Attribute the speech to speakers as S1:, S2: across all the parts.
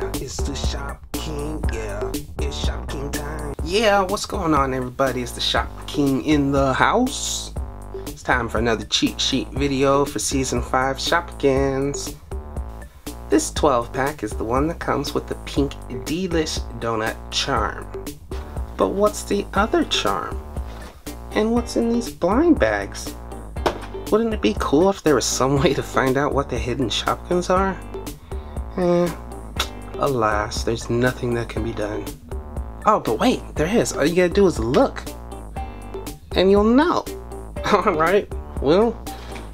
S1: Yeah, it's the Shop King. Yeah, it's Shopking time. Yeah, what's going on, everybody? It's the Shop King in the house. It's time for another cheat sheet video for Season 5 Shopkins. This 12 pack is the one that comes with the pink Delish Donut Charm. But what's the other charm? And what's in these blind bags? Wouldn't it be cool if there was some way to find out what the hidden Shopkins are? Eh, alas, there's nothing that can be done. Oh, but wait, there is. All you gotta do is look. And you'll know. Alright, well,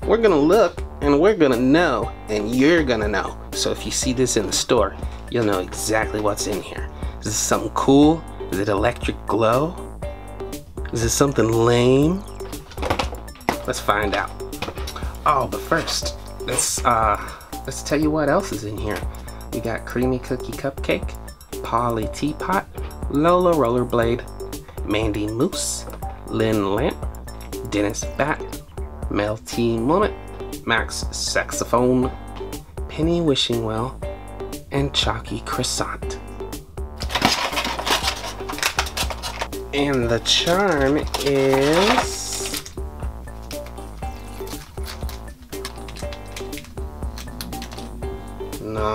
S1: we're gonna look and we're gonna know and you're gonna know. So if you see this in the store, you'll know exactly what's in here. Is this something cool? Is it electric glow? Is this something lame? Let's find out. Oh, but first, let's uh let's tell you what else is in here. We got creamy cookie cupcake, Polly teapot, Lola rollerblade, Mandy moose, Lynn lamp, Dennis bat, Mel T Max saxophone, Penny wishing well, and Chalky croissant. And the charm is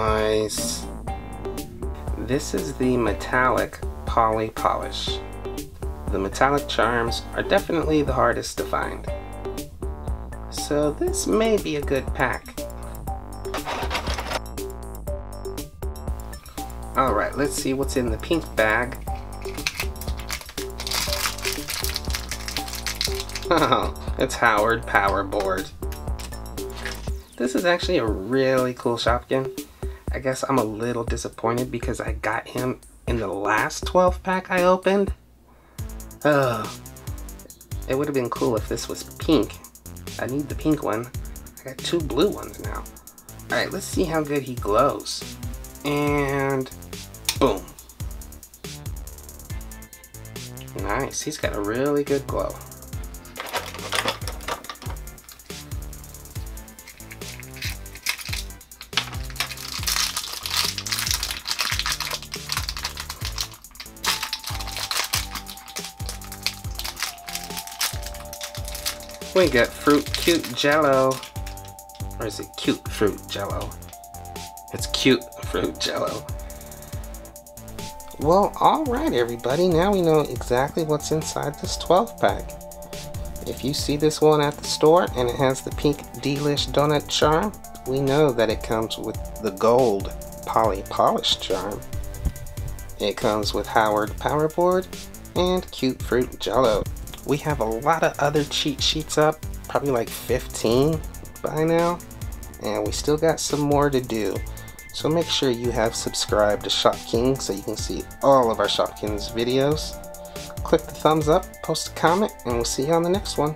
S1: Nice. This is the metallic Polly Polish. The metallic charms are definitely the hardest to find. So this may be a good pack. Alright, let's see what's in the pink bag. Oh, it's Howard Power Board. This is actually a really cool Shopkin. I guess I'm a little disappointed because I got him in the last 12 pack I opened. Oh, it would have been cool if this was pink. I need the pink one. I got two blue ones now. Alright, let's see how good he glows. And boom. Nice, he's got a really good glow. We got fruit cute jello. Or is it cute fruit jello? It's cute fruit jello. Well, alright everybody, now we know exactly what's inside this 12 pack. If you see this one at the store and it has the pink Delish Donut Charm, we know that it comes with the gold Polly Polish Charm. It comes with Howard Powerboard and Cute Fruit Jello. We have a lot of other cheat sheets up, probably like 15 by now, and we still got some more to do. So make sure you have subscribed to Shop King so you can see all of our Shopkins videos. Click the thumbs up, post a comment, and we'll see you on the next one.